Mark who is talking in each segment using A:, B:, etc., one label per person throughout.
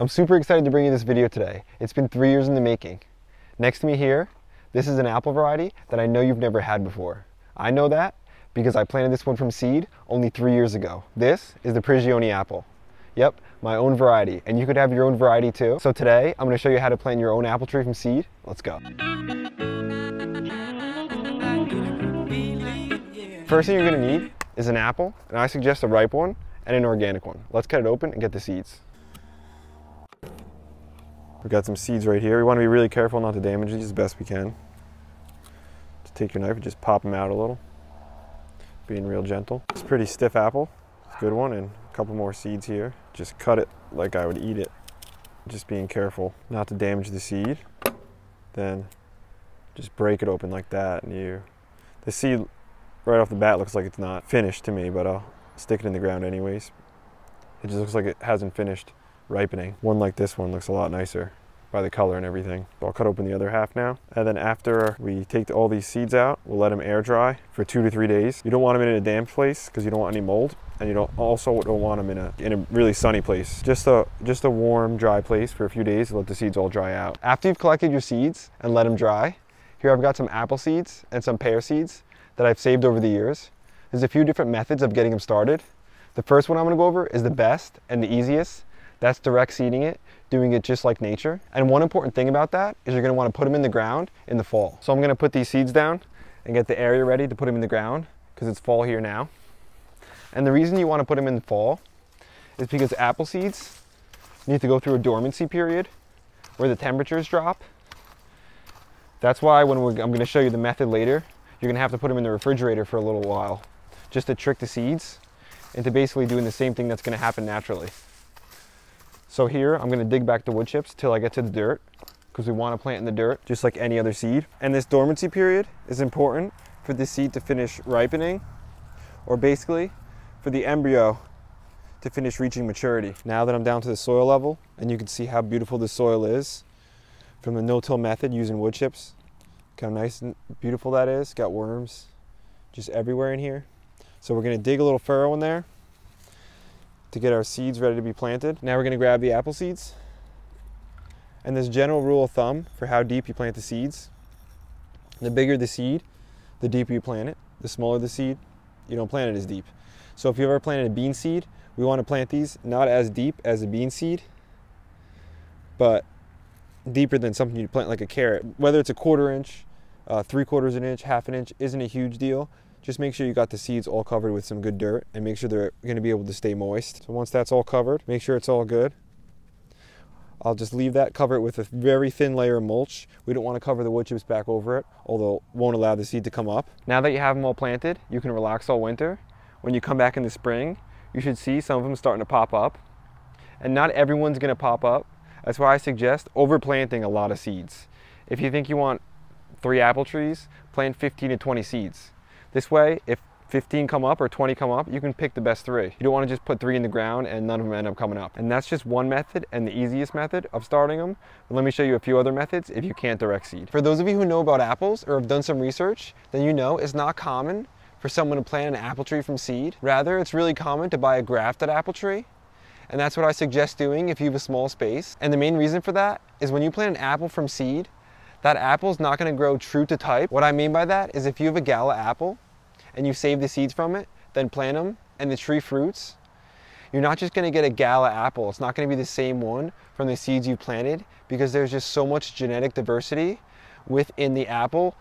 A: I'm super excited to bring you this video today. It's been three years in the making. Next to me here, this is an apple variety that I know you've never had before. I know that because I planted this one from seed only three years ago. This is the Prigioni apple. Yep, my own variety, and you could have your own variety too. So today, I'm gonna show you how to plant your own apple tree from seed. Let's go. First thing you're gonna need is an apple, and I suggest a ripe one and an organic one. Let's cut it open and get the seeds. We've got some seeds right here. We want to be really careful not to damage these as best we can. Just take your knife and just pop them out a little. Being real gentle. It's a pretty stiff apple. It's a good one and a couple more seeds here. Just cut it like I would eat it. Just being careful not to damage the seed. Then just break it open like that and you the seed right off the bat looks like it's not finished to me, but I'll stick it in the ground anyways. It just looks like it hasn't finished ripening. One like this one looks a lot nicer by the color and everything. So I'll cut open the other half now. And then after we take all these seeds out, we'll let them air dry for two to three days. You don't want them in a damp place because you don't want any mold. And you don't also don't want them in a, in a really sunny place. Just a, just a warm, dry place for a few days to let the seeds all dry out. After you've collected your seeds and let them dry, here I've got some apple seeds and some pear seeds that I've saved over the years. There's a few different methods of getting them started. The first one I'm gonna go over is the best and the easiest. That's direct seeding it, doing it just like nature. And one important thing about that is you're gonna wanna put them in the ground in the fall. So I'm gonna put these seeds down and get the area ready to put them in the ground because it's fall here now. And the reason you wanna put them in the fall is because apple seeds need to go through a dormancy period where the temperatures drop. That's why when I'm gonna show you the method later, you're gonna have to put them in the refrigerator for a little while just to trick the seeds into basically doing the same thing that's gonna happen naturally. So here, I'm gonna dig back the wood chips till I get to the dirt because we wanna plant in the dirt just like any other seed. And this dormancy period is important for the seed to finish ripening or basically for the embryo to finish reaching maturity. Now that I'm down to the soil level and you can see how beautiful the soil is from the no-till method using wood chips, Look how nice and beautiful that is. Got worms just everywhere in here. So we're gonna dig a little furrow in there to get our seeds ready to be planted. Now we're gonna grab the apple seeds. And this general rule of thumb for how deep you plant the seeds, the bigger the seed, the deeper you plant it. The smaller the seed, you don't plant it as deep. So if you've ever planted a bean seed, we wanna plant these not as deep as a bean seed, but deeper than something you plant like a carrot. Whether it's a quarter inch, uh, three quarters an inch, half an inch isn't a huge deal. Just make sure you got the seeds all covered with some good dirt and make sure they're gonna be able to stay moist. So once that's all covered, make sure it's all good. I'll just leave that, cover it with a very thin layer of mulch. We don't wanna cover the wood chips back over it, although it won't allow the seed to come up. Now that you have them all planted, you can relax all winter. When you come back in the spring, you should see some of them starting to pop up. And not everyone's gonna pop up. That's why I suggest overplanting a lot of seeds. If you think you want three apple trees, plant 15 to 20 seeds. This way, if 15 come up or 20 come up, you can pick the best three. You don't want to just put three in the ground and none of them end up coming up. And that's just one method and the easiest method of starting them. But let me show you a few other methods if you can't direct seed. For those of you who know about apples or have done some research, then you know it's not common for someone to plant an apple tree from seed. Rather, it's really common to buy a grafted apple tree. And that's what I suggest doing if you have a small space. And the main reason for that is when you plant an apple from seed, that apple is not going to grow true to type. What I mean by that is if you have a gala apple and you save the seeds from it, then plant them and the tree fruits, you're not just going to get a gala apple. It's not going to be the same one from the seeds you planted because there's just so much genetic diversity within the apple.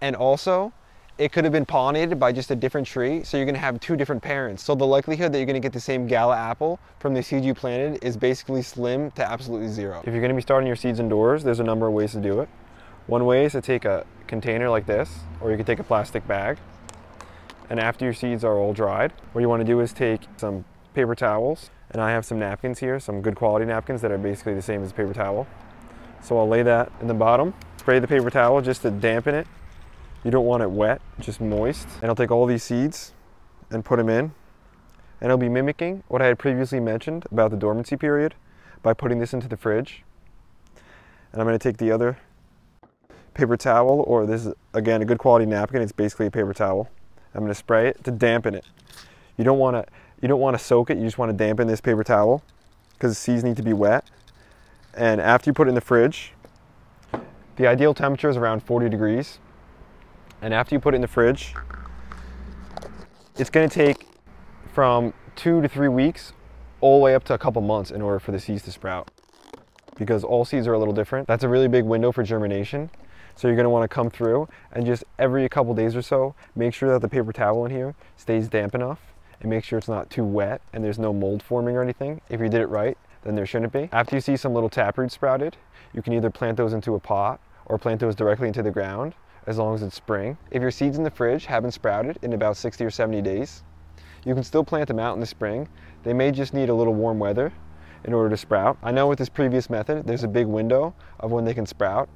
A: And also, it could have been pollinated by just a different tree, so you're gonna have two different parents. So the likelihood that you're gonna get the same gala apple from the seed you planted is basically slim to absolutely zero. If you're gonna be starting your seeds indoors, there's a number of ways to do it. One way is to take a container like this, or you could take a plastic bag. And after your seeds are all dried, what you want to do is take some paper towels, and I have some napkins here, some good quality napkins that are basically the same as a paper towel. So I'll lay that in the bottom, spray the paper towel just to dampen it. You don't want it wet, just moist. And I'll take all these seeds and put them in. And it'll be mimicking what I had previously mentioned about the dormancy period by putting this into the fridge. And I'm going to take the other paper towel, or this is, again, a good quality napkin. It's basically a paper towel. I'm gonna spray it to dampen it. You don't wanna, you don't wanna soak it, you just wanna dampen this paper towel because the seeds need to be wet. And after you put it in the fridge, the ideal temperature is around 40 degrees. And after you put it in the fridge, it's gonna take from two to three weeks all the way up to a couple months in order for the seeds to sprout because all seeds are a little different. That's a really big window for germination. So you're gonna wanna come through and just every couple days or so, make sure that the paper towel in here stays damp enough and make sure it's not too wet and there's no mold forming or anything. If you did it right, then there shouldn't be. After you see some little taproot sprouted, you can either plant those into a pot or plant those directly into the ground as long as it's spring. If your seeds in the fridge haven't sprouted in about 60 or 70 days, you can still plant them out in the spring. They may just need a little warm weather in order to sprout. I know with this previous method, there's a big window of when they can sprout.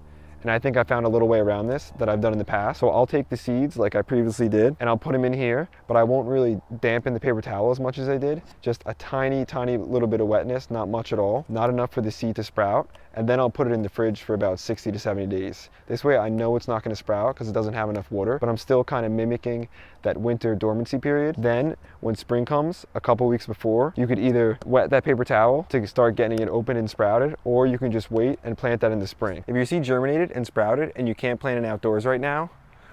A: And I think I found a little way around this that I've done in the past. So I'll take the seeds like I previously did and I'll put them in here, but I won't really dampen the paper towel as much as I did. Just a tiny, tiny little bit of wetness, not much at all. Not enough for the seed to sprout and then I'll put it in the fridge for about 60 to 70 days. This way I know it's not gonna sprout because it doesn't have enough water, but I'm still kind of mimicking that winter dormancy period. Then when spring comes, a couple weeks before, you could either wet that paper towel to start getting it open and sprouted, or you can just wait and plant that in the spring. If your seed germinated and sprouted and you can't plant it outdoors right now,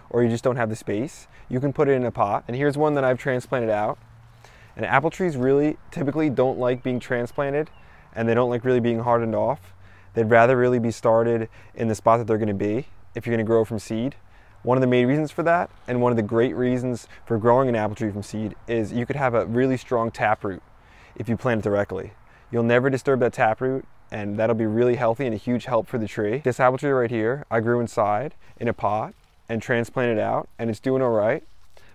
A: or you just don't have the space, you can put it in a pot. And here's one that I've transplanted out. And apple trees really typically don't like being transplanted and they don't like really being hardened off. They'd rather really be started in the spot that they're gonna be if you're gonna grow from seed. One of the main reasons for that, and one of the great reasons for growing an apple tree from seed, is you could have a really strong taproot if you plant it directly. You'll never disturb that taproot, and that'll be really healthy and a huge help for the tree. This apple tree right here, I grew inside in a pot and transplanted out, and it's doing all right.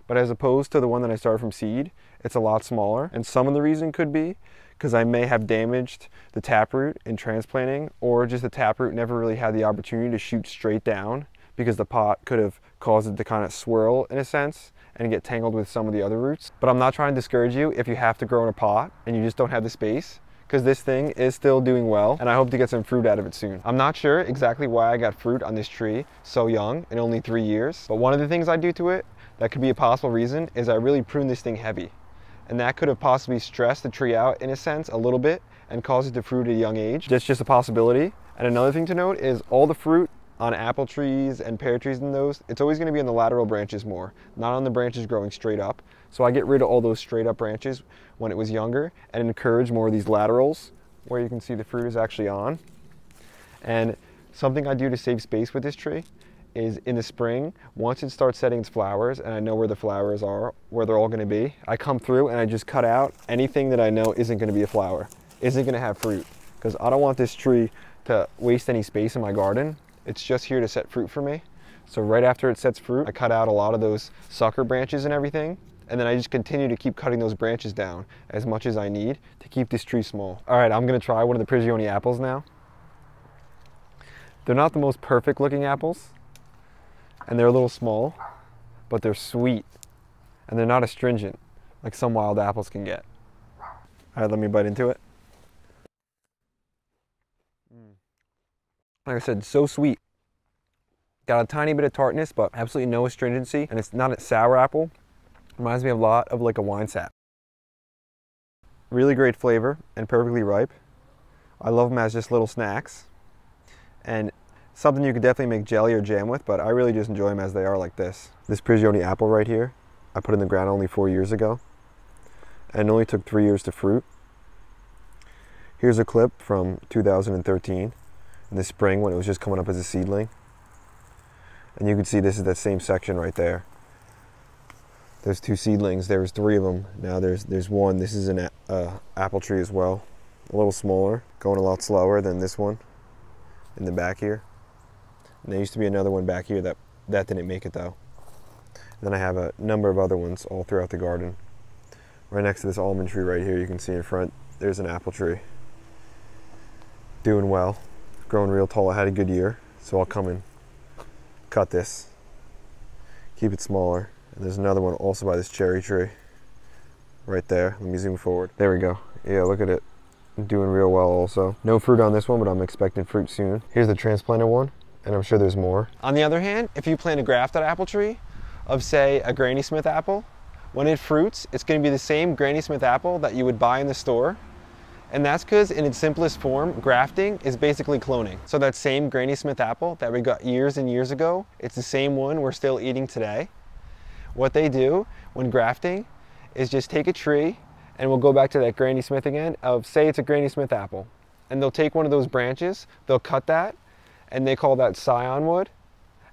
A: But as opposed to the one that I started from seed, it's a lot smaller. And some of the reason could be because I may have damaged the taproot in transplanting or just the taproot never really had the opportunity to shoot straight down because the pot could have caused it to kind of swirl in a sense and get tangled with some of the other roots. But I'm not trying to discourage you if you have to grow in a pot and you just don't have the space because this thing is still doing well and I hope to get some fruit out of it soon. I'm not sure exactly why I got fruit on this tree so young in only three years, but one of the things I do to it that could be a possible reason is I really prune this thing heavy and that could have possibly stressed the tree out in a sense a little bit and caused it to fruit at a young age. That's just a possibility. And another thing to note is all the fruit on apple trees and pear trees and those, it's always gonna be on the lateral branches more, not on the branches growing straight up. So I get rid of all those straight up branches when it was younger and encourage more of these laterals where you can see the fruit is actually on. And something I do to save space with this tree is in the spring, once it starts setting its flowers and I know where the flowers are, where they're all gonna be, I come through and I just cut out anything that I know isn't gonna be a flower, isn't gonna have fruit. Because I don't want this tree to waste any space in my garden. It's just here to set fruit for me. So right after it sets fruit, I cut out a lot of those sucker branches and everything. And then I just continue to keep cutting those branches down as much as I need to keep this tree small. All right, I'm gonna try one of the Prigioni apples now. They're not the most perfect looking apples, and they're a little small, but they're sweet and they're not astringent like some wild apples can get. All right, let me bite into it. Like I said, so sweet. Got a tiny bit of tartness, but absolutely no astringency, and it's not a sour apple. Reminds me a lot of like a Winesap. Really great flavor and perfectly ripe. I love them as just little snacks. And Something you could definitely make jelly or jam with, but I really just enjoy them as they are like this. This Prigioni apple right here, I put in the ground only four years ago. And it only took three years to fruit. Here's a clip from 2013 in the spring when it was just coming up as a seedling. And you can see this is that same section right there. There's two seedlings. There was three of them. Now there's there's one. This is an uh, apple tree as well. A little smaller, going a lot slower than this one in the back here. And there used to be another one back here that, that didn't make it though. And then I have a number of other ones all throughout the garden. Right next to this almond tree right here, you can see in front, there's an apple tree. Doing well, growing real tall. I had a good year, so I'll come and cut this, keep it smaller. And there's another one also by this cherry tree right there. Let me zoom forward. There we go. Yeah, look at it. Doing real well also. No fruit on this one, but I'm expecting fruit soon. Here's the transplanted one and I'm sure there's more. On the other hand, if you plant a grafted apple tree of say a Granny Smith apple, when it fruits, it's gonna be the same Granny Smith apple that you would buy in the store And that's because in its simplest form, grafting is basically cloning. So that same Granny Smith apple that we got years and years ago, it's the same one we're still eating today. What they do when grafting is just take a tree, and we'll go back to that Granny Smith again, of say it's a Granny Smith apple. And they'll take one of those branches, they'll cut that, and they call that scion wood.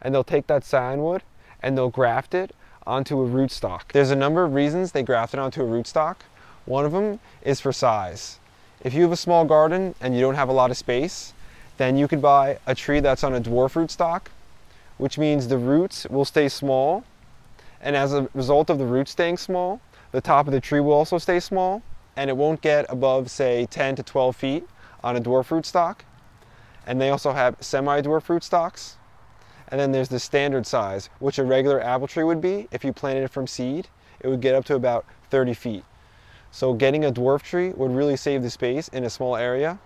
A: And they'll take that scion wood and they'll graft it onto a rootstock. There's a number of reasons they graft it onto a rootstock. One of them is for size. If you have a small garden and you don't have a lot of space, then you could buy a tree that's on a dwarf rootstock, which means the roots will stay small. And as a result of the roots staying small, the top of the tree will also stay small and it won't get above say 10 to 12 feet on a dwarf rootstock. And they also have semi-dwarf rootstocks. And then there's the standard size, which a regular apple tree would be if you planted it from seed. It would get up to about 30 feet. So getting a dwarf tree would really save the space in a small area.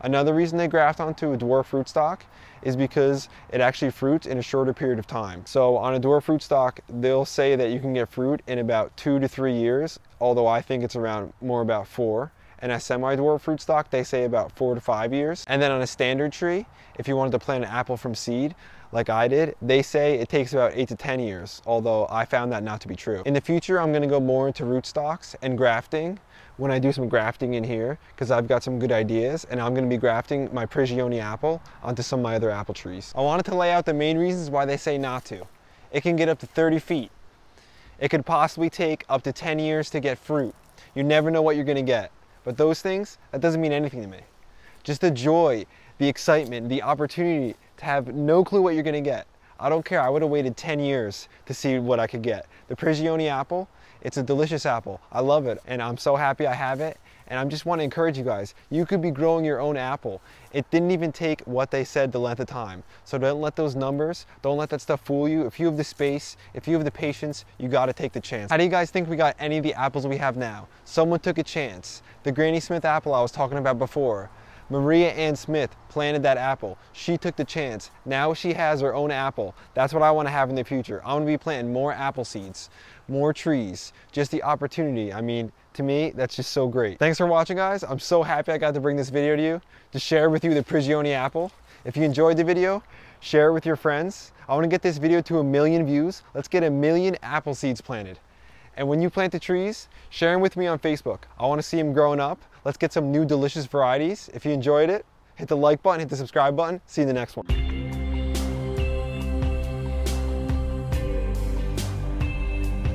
A: Another reason they graft onto a dwarf fruit rootstock is because it actually fruits in a shorter period of time. So on a dwarf fruit rootstock, they'll say that you can get fruit in about two to three years, although I think it's around more about four. And a semi-dwarf rootstock, they say about four to five years. And then on a standard tree, if you wanted to plant an apple from seed, like I did, they say it takes about 8 to 10 years, although I found that not to be true. In the future, I'm going to go more into rootstocks and grafting when I do some grafting in here because I've got some good ideas and I'm going to be grafting my Prigioni apple onto some of my other apple trees. I wanted to lay out the main reasons why they say not to. It can get up to 30 feet. It could possibly take up to 10 years to get fruit. You never know what you're going to get. But those things, that doesn't mean anything to me. Just the joy, the excitement, the opportunity to have no clue what you're gonna get. I don't care, I would have waited 10 years to see what I could get. The Prigioni apple, it's a delicious apple. I love it and I'm so happy I have it. And I just want to encourage you guys, you could be growing your own apple. It didn't even take what they said the length of time. So don't let those numbers, don't let that stuff fool you. If you have the space, if you have the patience, you gotta take the chance. How do you guys think we got any of the apples we have now? Someone took a chance. The Granny Smith apple I was talking about before. Maria Ann Smith planted that apple. She took the chance. Now she has her own apple. That's what I want to have in the future. I want to be planting more apple seeds, more trees, just the opportunity. I mean, to me, that's just so great. Thanks for watching, guys. I'm so happy I got to bring this video to you, to share with you the Prigioni apple. If you enjoyed the video, share it with your friends. I want to get this video to a million views. Let's get a million apple seeds planted. And when you plant the trees, share them with me on Facebook. I want to see them growing up. Let's get some new delicious varieties. If you enjoyed it, hit the like button, hit the subscribe button. See you in the next one.